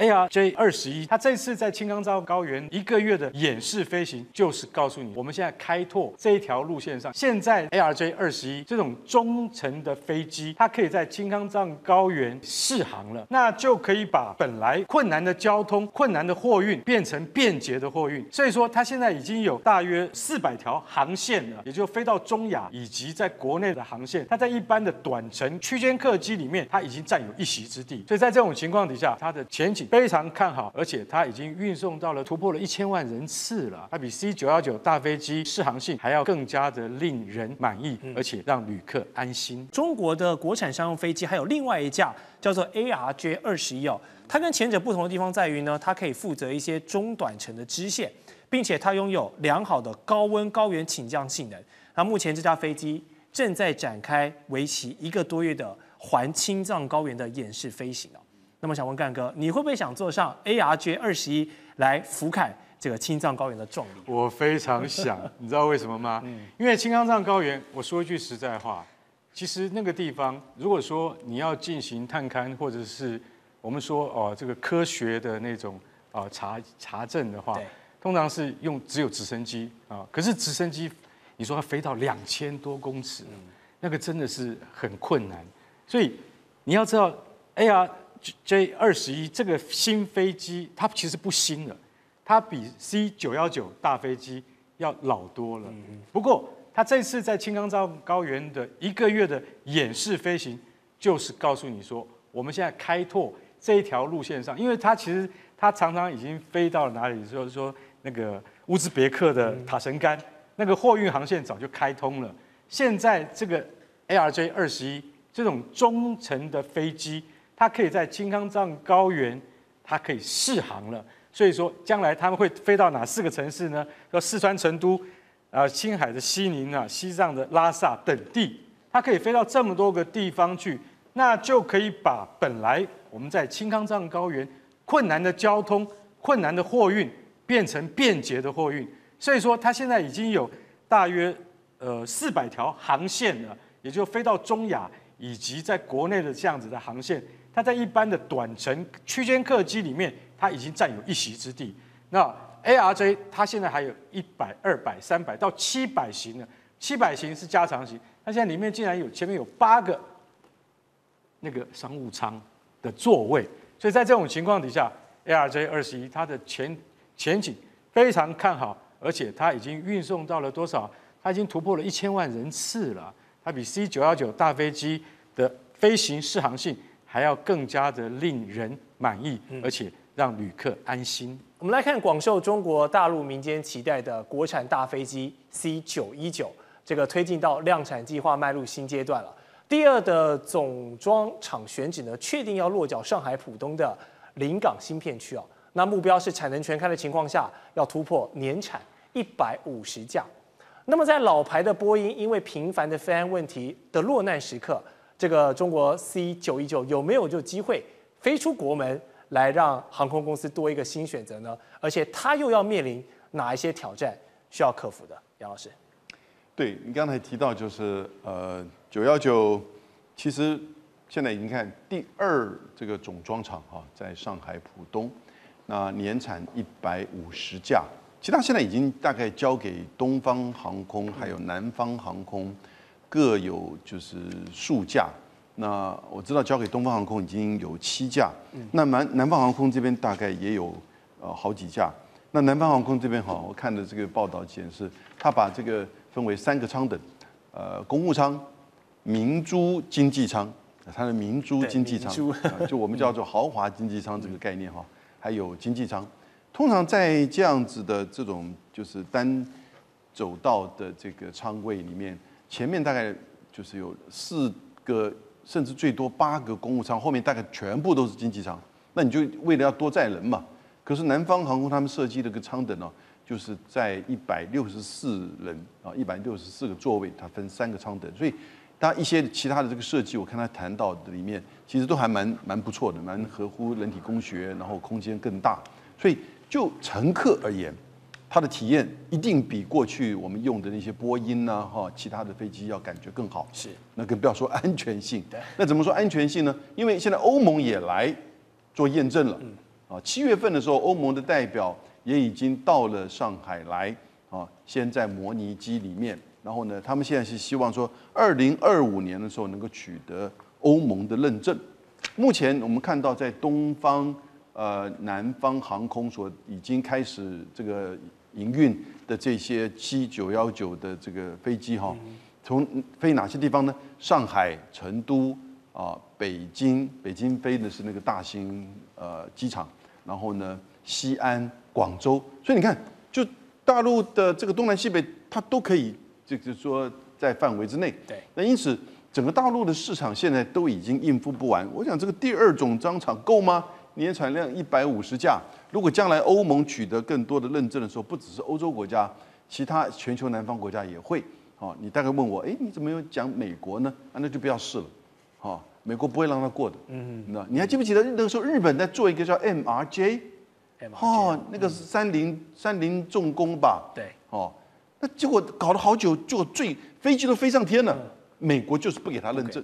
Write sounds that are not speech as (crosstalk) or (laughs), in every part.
ARJ 二十一，它这次在青冈照高原一个月的演示飞行，就是告诉你，我们现在开拓这一条路线上，现在 ARJ 二十一这种中程的飞机，它可以在青冈藏高原试航了，那就可以把本来困难的交通、困难的货运变成便捷的货运。所以说，它现在已经有大约四百条航线了，也就飞到中亚以及在国内的航线。它在一般的短程区间客机里面，它已经占有一席之地。所以在这种情况底下，它的前景。非常看好，而且它已经运送到了突破了一千万人次了。它比 C 九幺九大飞机适航性还要更加的令人满意，而且让旅客安心。中国的国产商用飞机还有另外一架叫做 ARJ 二十一哦，它跟前者不同的地方在于呢，它可以负责一些中短程的支线，并且它拥有良好的高温高原起降性能。那目前这架飞机正在展开为期一个多月的环青藏高原的演示飞行哦。那么想问干哥，你会不会想坐上 ARJ 二十一来俯瞰这个青藏高原的壮丽？我非常想，你知道为什么吗？嗯因为青藏高原，我说一句实在话，其实那个地方，如果说你要进行探勘，或者是我们说哦这个科学的那种啊查查证的话，通常是用只有直升机啊。可是直升机，你说它飞到两千多公尺，那个真的是很困难。所以你要知道，AR。J 二十一这个新飞机，它其实不新了，它比 C 九幺九大飞机要老多了。不过，它这次在青冈藏高原的一个月的演示飞行，就是告诉你说，我们现在开拓这一条路线上，因为它其实它常常已经飞到了哪里，就是说那个乌兹别克的塔什干那个货运航线早就开通了。现在这个 ARJ 二十一这种中程的飞机。它可以在青康藏高原，它可以试航了。所以说，将来他们会飞到哪四个城市呢？说四川成都，啊，青海的西宁啊，西藏的拉萨等地，它可以飞到这么多个地方去，那就可以把本来我们在青康藏高原困难的交通、困难的货运变成便捷的货运。所以说，它现在已经有大约呃四百条航线了，也就飞到中亚以及在国内的这样子的航线。它在一般的短程区间客机里面，它已经占有一席之地。那 ARJ 它现在还有一百、二百、三百到七百型的，七百型是加长型。它现在里面竟然有前面有八个那个商务舱的座位，所以在这种情况底下，ARJ 二十一它的前前景非常看好，而且它已经运送到了多少？它已经突破了一千万人次了。它比 C 九幺九大飞机的飞行适航性。还要更加的令人满意，而且让旅客安心。我们来看广受中国大陆民间期待的国产大飞机 C 九一九，这个推进到量产计划迈入新阶段了。第二的总装厂选址呢，确定要落脚上海浦东的临港新片区哦。那目标是产能全开的情况下，要突破年产一百五十架。那么在老牌的波音因为频繁的飞安问题的落难时刻。这个中国 C 九一九有没有就机会飞出国门，来让航空公司多一个新选择呢？而且它又要面临哪一些挑战需要克服的？杨老师，对你刚才提到就是呃九幺九，其实现在已经看第二这个总装厂哈，在上海浦东，那年产一百五十架，其他现在已经大概交给东方航空还有南方航空。各有就是数架，那我知道交给东方航空已经有七架，那南南方航空这边大概也有呃好几架。那南方航空这边哈，我看的这个报道显示，他把这个分为三个舱等，呃，公务舱、明珠经济舱，它的明珠经济舱，就我们叫做豪华经济舱这个概念哈，还有经济舱。通常在这样子的这种就是单走道的这个舱位里面。前面大概就是有四个，甚至最多八个公务舱，后面大概全部都是经济舱。那你就为了要多载人嘛。可是南方航空他们设计的个舱等呢，就是在一百六十四人啊，一百六十四个座位，它分三个舱等。所以，它一些其他的这个设计，我看他谈到的里面，其实都还蛮蛮不错的，蛮合乎人体工学，然后空间更大。所以就乘客而言。它的体验一定比过去我们用的那些波音呐，哈，其他的飞机要感觉更好。是，那更不要说安全性。那怎么说安全性呢？因为现在欧盟也来做验证了。啊，七月份的时候，欧盟的代表也已经到了上海来啊，先在模拟机里面，然后呢，他们现在是希望说，二零二五年的时候能够取得欧盟的认证。目前我们看到，在东方、呃南方航空所已经开始这个营运的这些七九幺九的这个飞机哈，从飞哪些地方呢？上海、成都啊，北京，北京飞的是那个大兴呃机场，然后呢，西安、广州。所以你看，就大陆的这个东南西北，它都可以，就是说在范围之内。对。那因此。整个大陆的市场现在都已经应付不完，我想这个第二种张场够吗？年产量一百五十架，如果将来欧盟取得更多的认证的时候，不只是欧洲国家，其他全球南方国家也会。好，你大概问我，哎，你怎么有讲美国呢？啊，那就不要试了。哦，美国不会让他过的。那你还记不记得那个时候日本在做一个叫 MRJ？哦，那个是三菱三菱重工吧？对。哦，那结果搞了好久，就最飞机都飞上天了。美国就是不给他认证，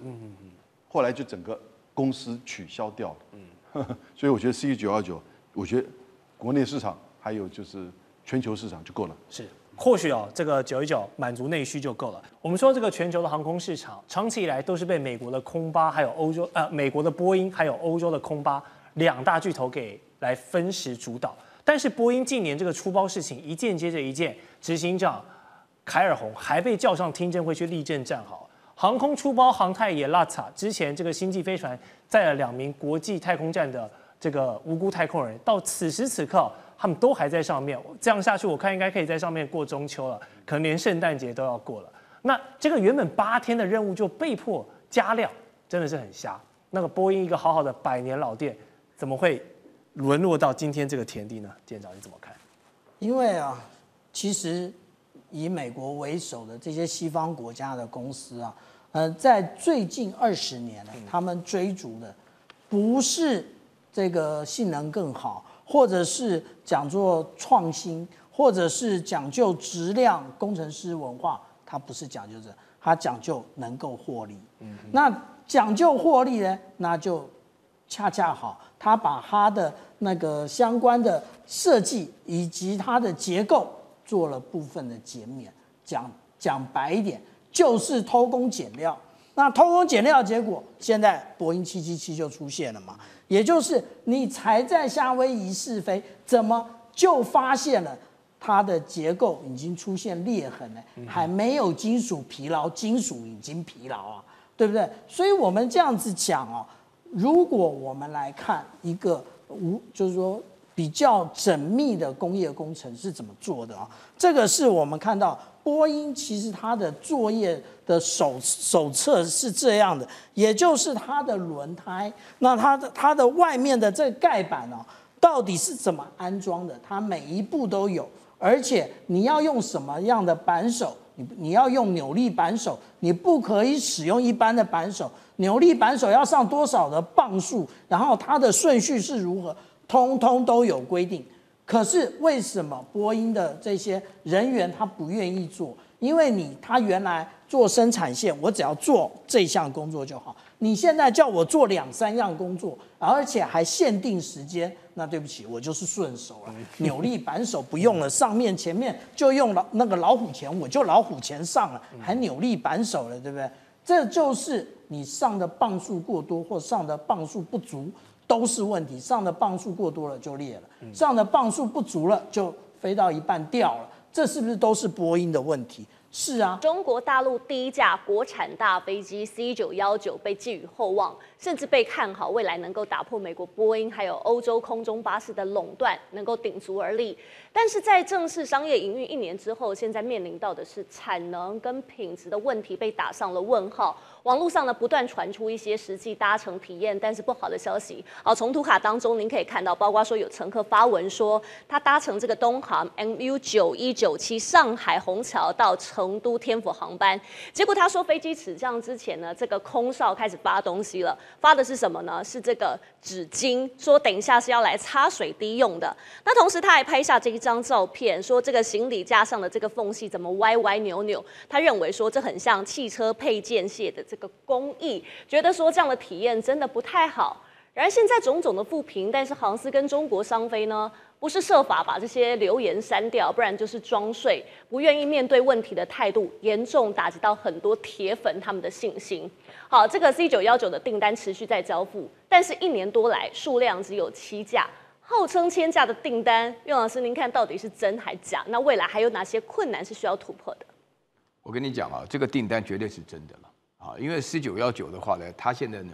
后来就整个公司取消掉了。(laughs) 所以我觉得 C 九幺九，我觉得国内市场还有就是全球市场就够了。是，或许哦，这个九一九满足内需就够了。我们说这个全球的航空市场，长期以来都是被美国的空巴还有欧洲呃美国的波音还有欧洲的空巴两大巨头给来分食主导。但是波音近年这个出包事情一件接着一件，执行长凯尔洪还被叫上听证会去立正站好。航空出包，航太也拉差。之前这个星际飞船载了两名国际太空站的这个无辜太空人，到此时此刻，他们都还在上面。这样下去，我看应该可以在上面过中秋了，可能连圣诞节都要过了。那这个原本八天的任务就被迫加料，真的是很瞎。那个波音一个好好的百年老店，怎么会沦落到今天这个田地呢？店长你怎么看？因为啊，其实。以美国为首的这些西方国家的公司啊，呃，在最近二十年呢，他们追逐的不是这个性能更好，或者是讲做创新，或者是讲究质量、工程师文化，它不是讲究这，它讲究能够获利。嗯，那讲究获利呢，那就恰恰好，他把他的那个相关的设计以及它的结构。做了部分的减免，讲讲白一点，就是偷工减料。那偷工减料结果，现在波音七七七就出现了嘛？也就是你才在夏威夷试飞，怎么就发现了它的结构已经出现裂痕了？还没有金属疲劳，金属已经疲劳啊，对不对？所以我们这样子讲哦，如果我们来看一个无，就是说。比较缜密的工业工程是怎么做的啊？这个是我们看到波音其实它的作业的手手册是这样的，也就是它的轮胎，那它的它的外面的这盖板哦，到底是怎么安装的？它每一步都有，而且你要用什么样的扳手？你你要用扭力扳手，你不可以使用一般的扳手，扭力扳手要上多少的磅数？然后它的顺序是如何？通通都有规定，可是为什么波音的这些人员他不愿意做？因为你他原来做生产线，我只要做这项工作就好。你现在叫我做两三样工作，而且还限定时间，那对不起，我就是顺手了。扭力扳手不用了，上面前面就用了那个老虎钳，我就老虎钳上了，还扭力扳手了，对不对？这就是你上的磅数过多或上的磅数不足。都是问题，上的磅数过多了就裂了，上的磅数不足了就飞到一半掉了，这是不是都是波音的问题？是啊，中国大陆第一架国产大飞机 C 九幺九被寄予厚望，甚至被看好未来能够打破美国波音还有欧洲空中巴士的垄断，能够顶足而立。但是在正式商业营运一年之后，现在面临到的是产能跟品质的问题被打上了问号。网络上呢不断传出一些实际搭乘体验但是不好的消息。好，从图卡当中您可以看到，包括说有乘客发文说，他搭乘这个东航 MU 九一九七上海虹桥到成都天府航班，结果他说飞机起降之前呢，这个空少开始发东西了，发的是什么呢？是这个纸巾，说等一下是要来擦水滴用的。那同时他还拍下这一。张照片说这个行李架上的这个缝隙怎么歪歪扭扭？他认为说这很像汽车配件卸的这个工艺，觉得说这样的体验真的不太好。然而现在种种的负评，但是航司跟中国商飞呢，不是设法把这些留言删掉，不然就是装睡，不愿意面对问题的态度，严重打击到很多铁粉他们的信心。好，这个 C 九幺九的订单持续在交付，但是一年多来数量只有七架，号称千架的订单，岳老师您看到底是真还假？那未来还有哪些困难是需要突破的？我跟你讲啊，这个订单绝对是真的了啊，因为 C 九幺九的话呢，它现在呢。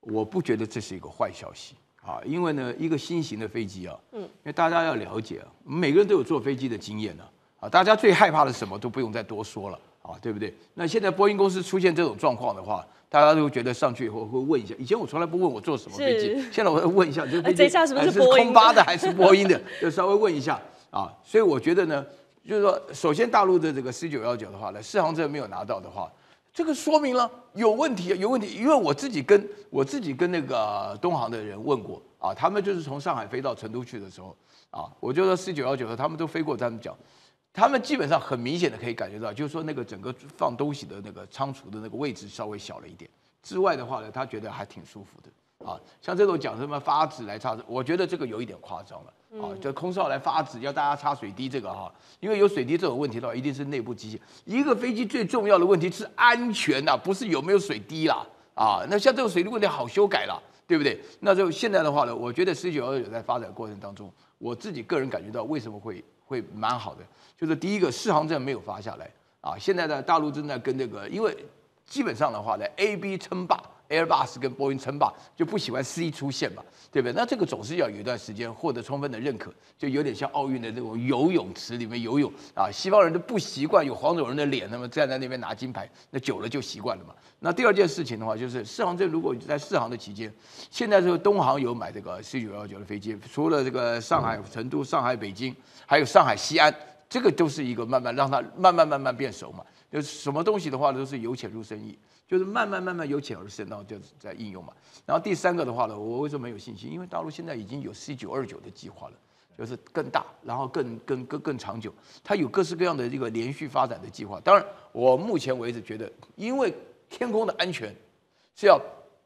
我不觉得这是一个坏消息啊，因为呢，一个新型的飞机啊，嗯，因为大家要了解啊，每个人都有坐飞机的经验呢，啊，大家最害怕的什么都不用再多说了啊，对不对？那现在波音公司出现这种状况的话，大家都觉得上去以后会问一下，以前我从来不问我坐什么飞机，现在我会问一下，这飞机是空巴的还是波音的，就稍微问一下啊。所以我觉得呢，就是说，首先大陆的这个 C 九幺九的话呢，试航证没有拿到的话。这个说明了有问题，有问题，因为我自己跟我自己跟那个东航的人问过啊，他们就是从上海飞到成都去的时候啊，我就说四九幺九的，他们都飞过，他们讲，他们基本上很明显的可以感觉到，就是说那个整个放东西的那个仓储的那个位置稍微小了一点，之外的话呢，他觉得还挺舒服的。啊，像这种讲什么发纸来擦，我觉得这个有一点夸张了。啊，就空少来发纸，要大家擦水滴这个哈，因为有水滴这种问题的话，一定是内部机械。一个飞机最重要的问题是安全呐，不是有没有水滴啦。啊，那像这个水滴问题好修改了，对不对？那就现在的话呢，我觉得 C 九二九在发展过程当中，我自己个人感觉到为什么会会蛮好的，就是第一个适航证没有发下来啊，现在呢大陆正在跟这个，因为基本上的话呢，A、B 称霸。Airbus 跟波音称霸就不喜欢 C 出现嘛，对不对？那这个总是要有一段时间获得充分的认可，就有点像奥运的那种游泳池里面游泳啊。西方人都不习惯有黄种人的脸，那么站在那边拿金牌，那久了就习惯了嘛。那第二件事情的话，就是试航证如果在试航的期间，现在这个东航有买这个 C 九幺九的飞机，除了这个上海、成都、上海、北京，还有上海、西安，这个都是一个慢慢让它慢慢慢慢变熟嘛。就是什么东西的话都是由浅入深意。就是慢慢慢慢由浅而深，然后就在应用嘛。然后第三个的话呢，我为什么没有信心？因为大陆现在已经有 C 九二九的计划了，就是更大，然后更更更更长久，它有各式各样的这个连续发展的计划。当然，我目前为止觉得，因为天空的安全是要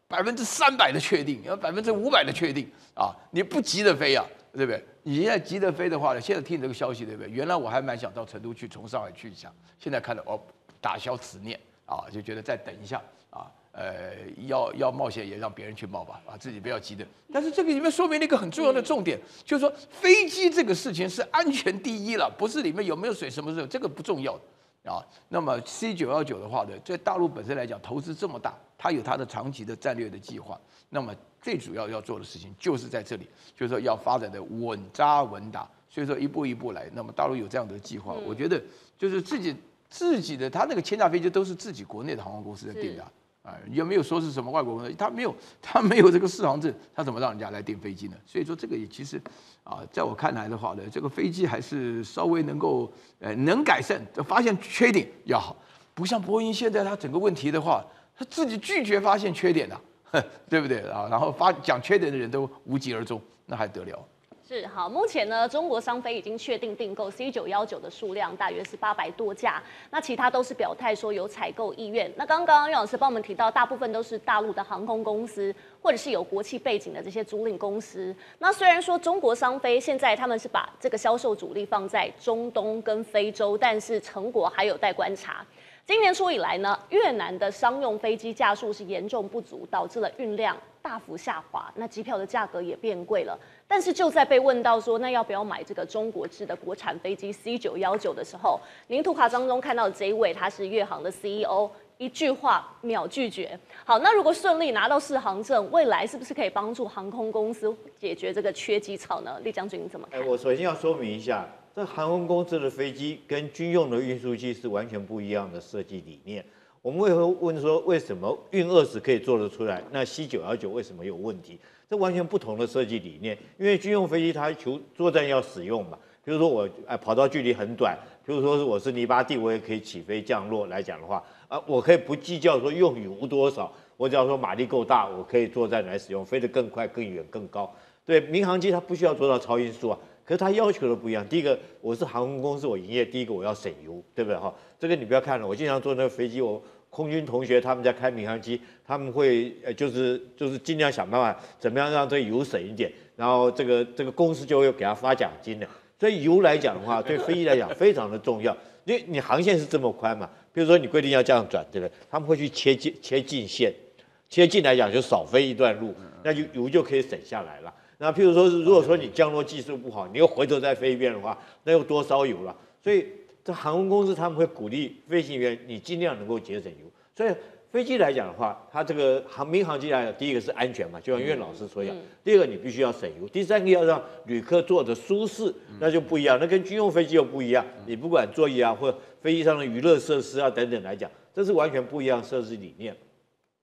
百分之三百的确定，要百分之五百的确定啊！你不急着飞啊，对不对？你现在急着飞的话呢，现在听这个消息，对不对？原来我还蛮想到成都去，从上海去一下，现在看到哦，打消此念。啊，就觉得再等一下啊，呃，要要冒险也让别人去冒吧，啊，自己不要急的。但是这个里面说明了一个很重要的重点，就是说飞机这个事情是安全第一了，不是里面有没有水什么时候，这个不重要啊。那么 C 九幺九的话呢，在大陆本身来讲，投资这么大，它有它的长期的战略的计划。那么最主要要做的事情就是在这里，就是说要发展的稳扎稳打，所以说一步一步来。那么大陆有这样的计划，我觉得就是自己。自己的他那个千架飞机都是自己国内的航空公司在订的，啊，也没有说是什么外国公司，他没有 (laughs) 他没有这个适航证，他怎么让人家来订飞机呢？所以说这个也其实，啊，在我看来的话呢，这个飞机还是稍微能够呃能改善，发现缺点要好，不像波音现在它整个问题的话，他自己拒绝发现缺点的，(laughs) 对不对啊？然后发讲缺点的人都无疾而终，那还得了？是好，目前呢，中国商飞已经确定订购 C 九幺九的数量大约是八百多架，那其他都是表态说有采购意愿。那刚刚岳老师帮我们提到，大部分都是大陆的航空公司，或者是有国企背景的这些租赁公司。那虽然说中国商飞现在他们是把这个销售主力放在中东跟非洲，但是成果还有待观察。今年初以来呢，越南的商用飞机架数是严重不足，导致了运量大幅下滑，那机票的价格也变贵了。但是就在被问到说那要不要买这个中国制的国产飞机 C 九幺九的时候，您图卡当中看到的这一位他是越航的 CEO，一句话秒拒绝。好，那如果顺利拿到试航证，未来是不是可以帮助航空公司解决这个缺机潮呢？李将军你怎么看？我首先要说明一下，这航空公司的飞机跟军用的运输机是完全不一样的设计理念。我们为何问说，为什么运二十可以做得出来，那 C 九幺九为什么有问题？这完全不同的设计理念，因为军用飞机它求作战要使用嘛。比如说我哎跑道距离很短，比如说是我是泥巴地，我也可以起飞降落来讲的话，啊，我可以不计较说用油多少，我只要说马力够大，我可以作战来使用，飞得更快、更远、更高。对，民航机它不需要做到超音速啊，可是它要求的不一样。第一个，我是航空公司，我营业，第一个我要省油，对不对哈？这个你不要看了，我经常坐那个飞机，我空军同学他们在开民航机，他们会呃就是就是尽量想办法怎么样让这个油省一点，然后这个这个公司就会给他发奖金的。所以油来讲的话，(laughs) 对飞机来讲非常的重要，因为你航线是这么宽嘛，比如说你规定要这样转，对不对？他们会去切近切近线，切近来讲就少飞一段路，那就油就可以省下来了。那譬如说是如果说你降落技术不好，你又回头再飞一遍的话，那又多烧油了。所以这航空公司他们会鼓励飞行员你尽量能够节省油。所以飞机来讲的话，它这个航民航机来讲，第一个是安全嘛，就像岳老师说一样；第二个你必须要省油，第三个要让旅客坐的舒适，那就不一样，那跟军用飞机又不一样。你不管座椅啊，或飞机上的娱乐设施啊等等来讲，这是完全不一样设置理念。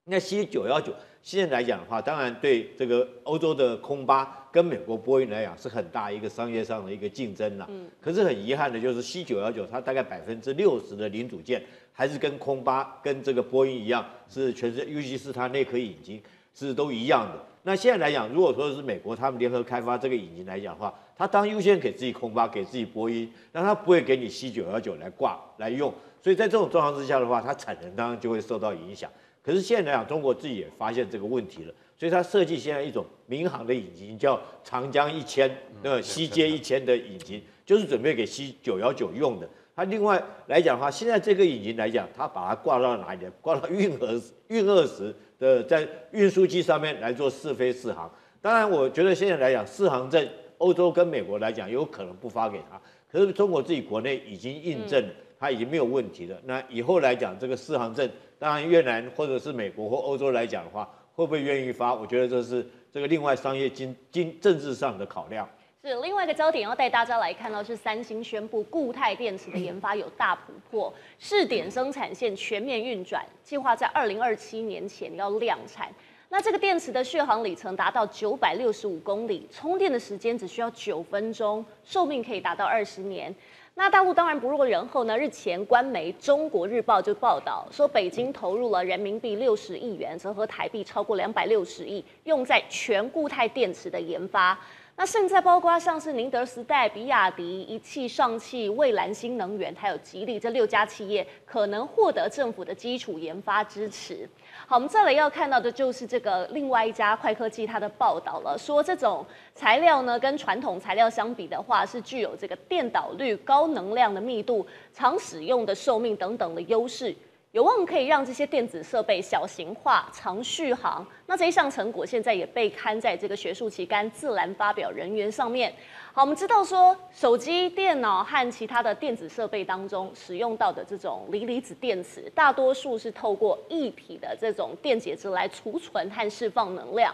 那 C 九幺九现在来讲的话，当然对这个欧洲的空巴跟美国波音来讲是很大一个商业上的一个竞争了。嗯。可是很遗憾的就是 C 九幺九它大概百分之六十的零组件还是跟空巴跟这个波音一样，是全是尤其是它那颗引擎是都一样的。那现在来讲，如果说是美国他们联合开发这个引擎来讲的话，它当优先给自己空巴，给自己波音，那它不会给你 C 九幺九来挂来用。所以在这种状况之下的话，它产能当然就会受到影响。可是现在来讲，中国自己也发现这个问题了，所以它设计现在一种民航的引擎，叫长江一千，那个西街一千的引擎，就是准备给西九幺九用的。它另外来讲的话，现在这个引擎来讲，它把它挂到哪里？挂到运河运二十的在运输机上面来做试飞试航。当然，我觉得现在来讲，试航证欧洲跟美国来讲有可能不发给他，可是中国自己国内已经印证，它已经没有问题了。那以后来讲，这个试航证。当然，越南或者是美国或欧洲来讲的话，会不会愿意发？我觉得这是这个另外商业经经政治上的考量。是另外一个焦点，要带大家来看到是三星宣布固态电池的研发有大突破，试点生产线全面运转，计划在二零二七年前要量产。那这个电池的续航里程达到九百六十五公里，充电的时间只需要九分钟，寿命可以达到二十年。那大陆当然不落人后呢。日前，官媒《中国日报》就报道说，北京投入了人民币六十亿元，折合台币超过两百六十亿，用在全固态电池的研发。那现在包括像是宁德时代、比亚迪、一汽、上汽、蔚蓝新能源，还有吉利这六家企业，可能获得政府的基础研发支持。好，我们再来要看到的就是这个另外一家快科技，它的报道了，说这种材料呢，跟传统材料相比的话，是具有这个电导率、高能量的密度、长使用的寿命等等的优势。有望可以让这些电子设备小型化、长续航。那这一项成果现在也被刊在这个学术期刊《自然》发表人员上面。好，我们知道说，手机、电脑和其他的电子设备当中使用到的这种锂离子电池，大多数是透过一体的这种电解质来储存和释放能量。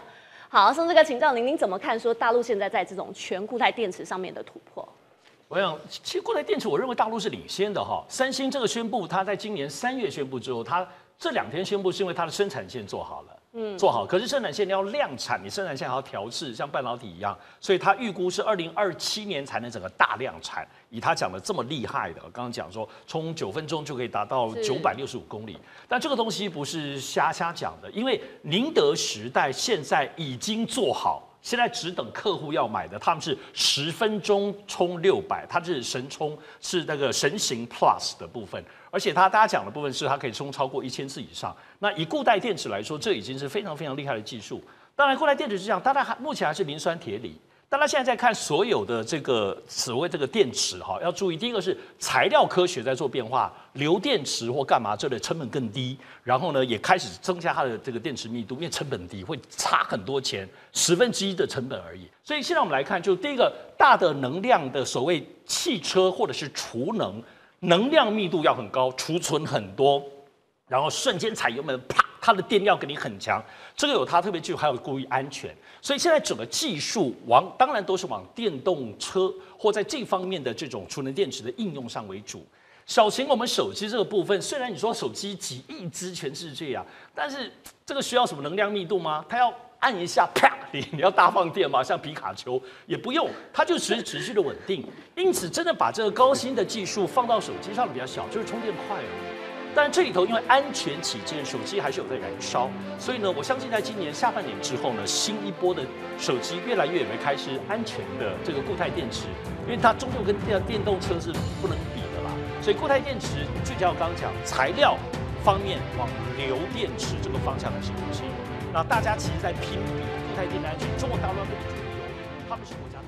好，从这个请教您，您怎么看说大陆现在在这种全固态电池上面的突破？我想，其实固态电池，我认为大陆是领先的哈。三星这个宣布，它在今年三月宣布之后，它这两天宣布是因为它的生产线做好了，嗯，做好。可是生产线你要量产，你生产线还要调试，像半导体一样，所以它预估是二零二七年才能整个大量产。以他讲的这么厉害的，刚刚讲说充九分钟就可以达到九百六十五公里，但这个东西不是瞎瞎讲的，因为宁德时代现在已经做好。现在只等客户要买的，他们是十分钟充六百，它是神充，是那个神行 Plus 的部分，而且它大家讲的部分是它可以充超过一千次以上。那以固态电池来说，这已经是非常非常厉害的技术。当然，固态电池是这样，大家还目前还是磷酸铁锂。大家现在在看所有的这个所谓这个电池哈，要注意，第一个是材料科学在做变化，流电池或干嘛这类成本更低，然后呢也开始增加它的这个电池密度，因为成本低会差很多钱，十分之一的成本而已。所以现在我们来看，就第一个大的能量的所谓汽车或者是储能，能量密度要很高，储存很多，然后瞬间踩油门，啪，它的电量给你很强，这个有它特别具有还有故意安全。所以现在整个技术往当然都是往电动车或在这方面的这种储能电池的应用上为主。小型我们手机这个部分，虽然你说手机几亿只全世界啊，但是这个需要什么能量密度吗？它要按一下啪，你你要大放电吗？像皮卡丘也不用，它就持持续的稳定。因此，真的把这个高新的技术放到手机上比较小，就是充电快而已。但这里头因为安全起见，手机还是有在燃烧，所以呢，我相信在今年下半年之后呢，新一波的手机越来越会开始安全的这个固态电池，因为它终究跟电电动车是不能比的啦。所以固态电池，聚焦刚刚讲材料方面往流电池这个方向来行东西。那大家其实在拼比固态电池安全，中国大陆要跟你主流，他们是国家。